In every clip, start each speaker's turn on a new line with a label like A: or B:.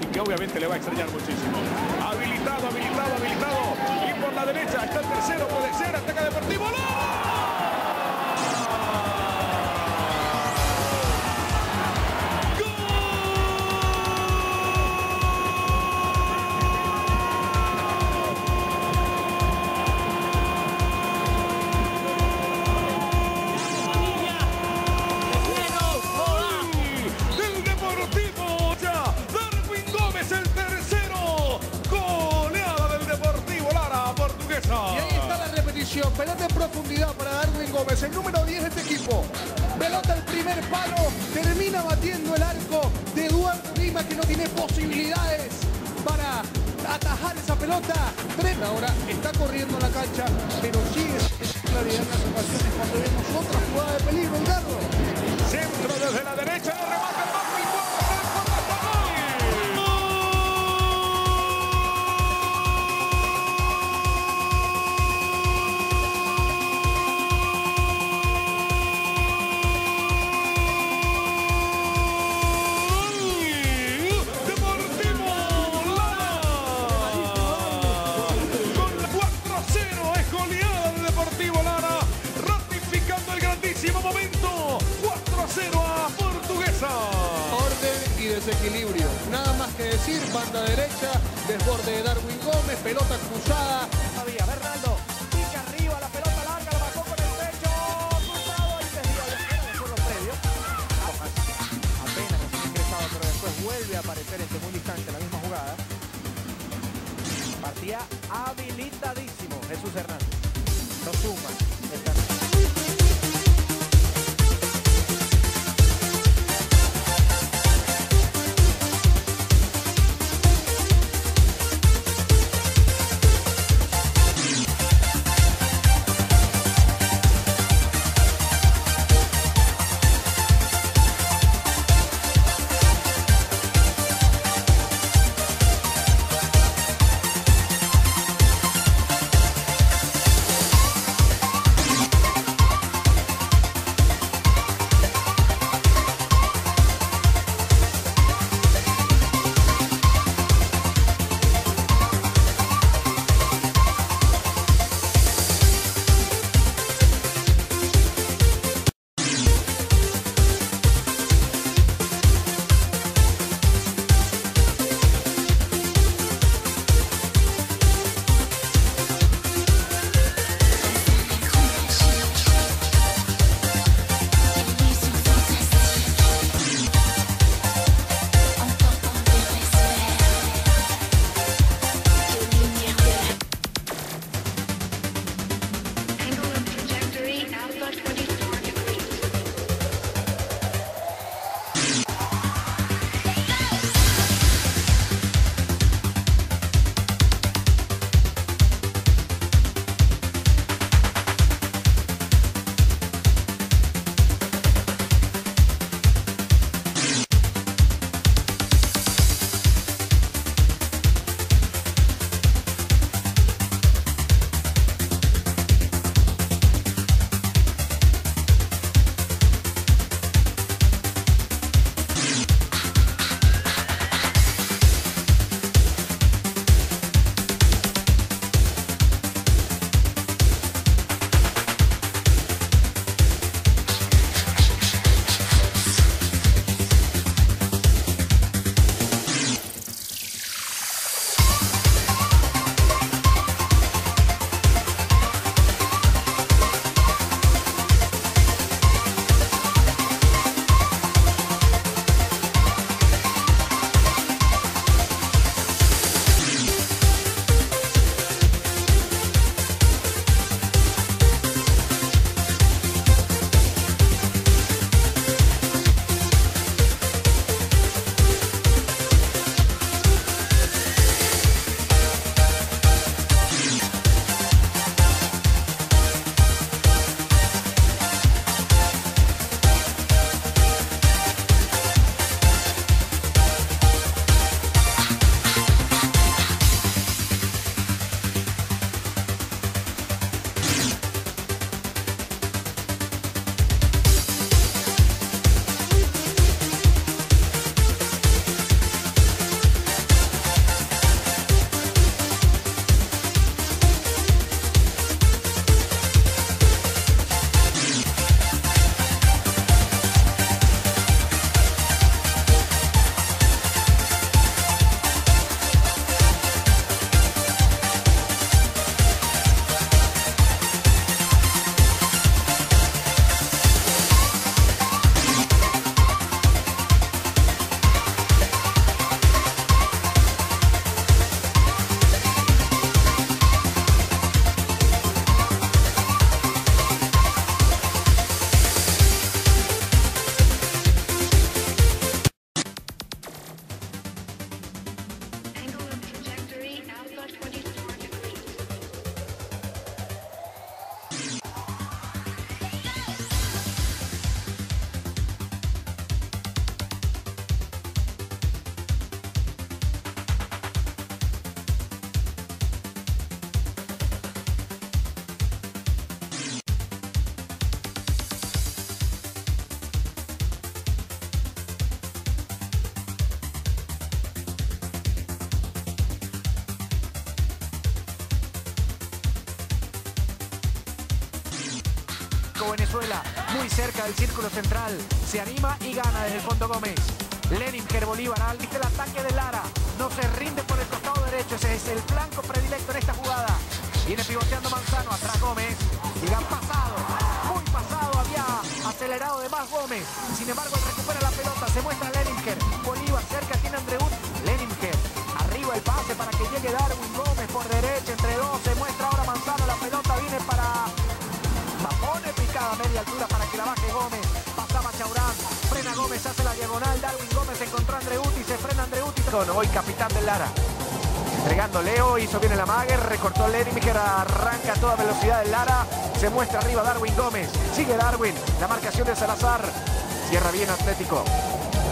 A: y que obviamente le va a extrañar muchísimo. Habilitado, habilitado, habilitado. Y por la derecha está el tercero, puede ser, ataca Deportivo. del
B: en profundidad para Darwin Gómez, el número 10 de este equipo. Pelota al primer palo. Termina batiendo el arco de Eduardo Lima, que no tiene posibilidades para atajar esa pelota. Tren ahora está corriendo la cancha, pero sigue sin claridad en las ocasiones cuando vemos otra jugada de peligro. El Garro.
A: Centro desde la derecha, el remate
B: desequilibrio. Nada más que decir, banda derecha, desborde de Darwin Gómez, pelota cruzada.
C: Todavía, Bernardo, pica arriba, la pelota larga, la bajó con el pecho, cruzado y desvió. Era después los previos. Apenas ingresado, pero después vuelve a aparecer en segundo instante la misma jugada. Partía habilitadísimo Jesús Hernández. Lo suma. Venezuela, muy cerca del círculo central. Se anima y gana desde el fondo Gómez. Leninger Bolívar al el ataque de Lara. No se rinde por el costado derecho. Ese es el flanco predilecto en esta jugada. Viene pivoteando Manzano. Atrás Gómez. Llega pasado. Muy pasado. Había acelerado de más Gómez. Sin embargo, recupera la pelota. Se muestra Leninger. Bolívar cerca tiene Andreut. Leninger. Arriba el pase para que llegue Darwin Gómez por derecha. Entre dos. Se muestra ahora Manzano. La pelota viene para... Altura para que la baje Gómez. Pasaba Chaurán. Frena Gómez. Hace la diagonal. Darwin Gómez encontró a Andreuti. Se frena Andreuti. Hoy capitán del Lara. Entregando Leo, hizo bien el amague, recortó Leninger, arranca a toda velocidad el Lara, se muestra arriba Darwin Gómez, sigue Darwin, la marcación de Salazar, cierra bien Atlético,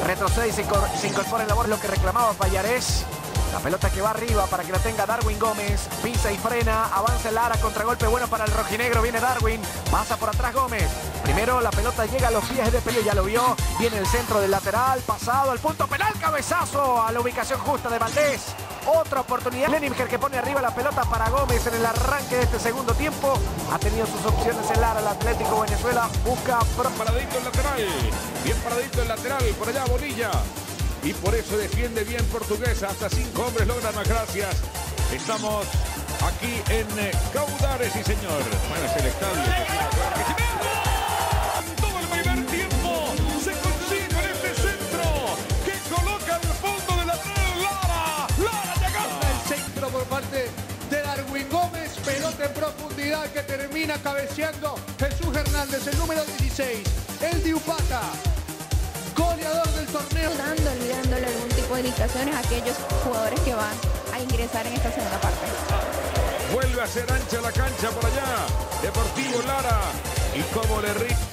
C: retrocede y se incorpora en la voz lo que reclamaba Payares, la pelota que va arriba para que la tenga Darwin Gómez. Pisa y frena. Avanza Lara. Contragolpe bueno para el rojinegro. Viene Darwin. Pasa por atrás Gómez. Primero la pelota llega a los pies de Pelio. Ya lo vio. Viene el centro del lateral. Pasado al punto penal. Cabezazo a la ubicación justa de Valdés. Otra oportunidad. Leninger que pone arriba la pelota para Gómez en el arranque de este segundo tiempo. Ha tenido sus opciones el Lara. El Atlético Venezuela busca...
A: Paradito el lateral. Bien paradito el lateral. Por allá Bonilla y por eso defiende bien Portuguesa. Hasta cinco hombres logran más gracias. Estamos aquí en eh, Caudares, sí señor. Bueno, es el estadio. Todo el primer tiempo se consigue en este centro que coloca el fondo de la Lara. Lara llegando.
B: El centro por parte de Darwin Gómez. Pelota en profundidad que termina cabeceando Jesús Hernández, el número 16. El Diupata goleador del torneo.
D: Dándole, algún tipo de indicaciones a aquellos jugadores que van a ingresar en esta segunda parte.
A: Vuelve a ser ancha la cancha por allá. Deportivo Lara. Y como le ríe.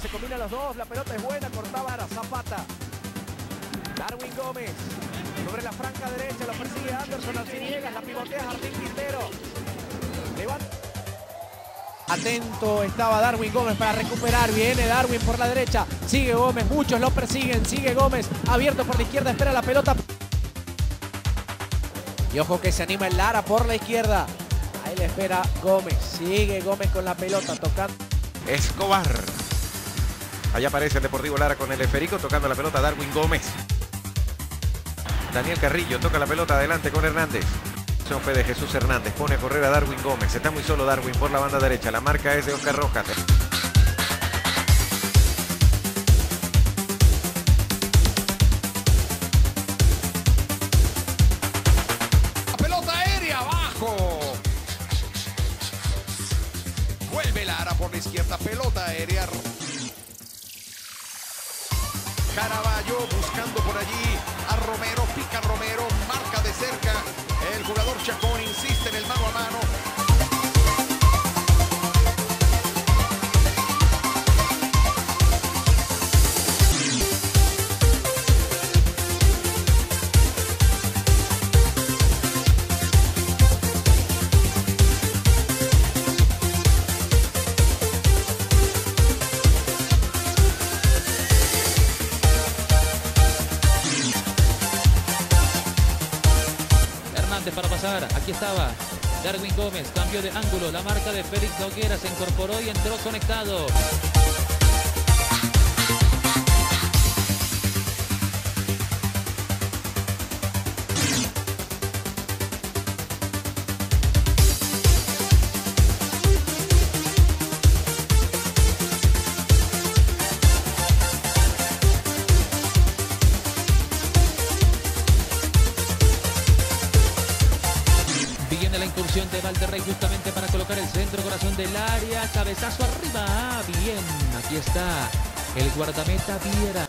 C: Se combinan los dos, la pelota es buena, cortaba a Zapata. Darwin Gómez, sobre la franca derecha, lo persigue Anderson Arciniegas, la pivotea Jardín Quintero. Atento estaba Darwin Gómez para recuperar. Viene Darwin por la derecha. Sigue Gómez. Muchos lo persiguen. Sigue Gómez. Abierto por la izquierda. Espera la pelota. Y ojo que se anima el Lara por la izquierda. Ahí le espera Gómez. Sigue Gómez con la pelota tocando.
E: Escobar. Allá aparece el Deportivo Lara con el esférico tocando la pelota Darwin Gómez. Daniel Carrillo toca la pelota adelante con Hernández. Son fue de Jesús Hernández. Pone a correr a Darwin Gómez. Está muy solo Darwin por la banda derecha. La marca es de Oscar Rojas.
F: La pelota aérea abajo. Vuelve Lara por la izquierda. Pelota aérea. Caraballo buscando por allí a Romero, pica Romero, marca de cerca. El jugador Chacón insiste en el mano a mano.
G: Darwin Gómez, cambio de ángulo. La marca de Félix Noguera se incorporó y entró conectado. De Valderrey justamente para colocar el centro corazón del área. Cabezazo arriba. Ah, bien. Aquí está el guardameta Viera.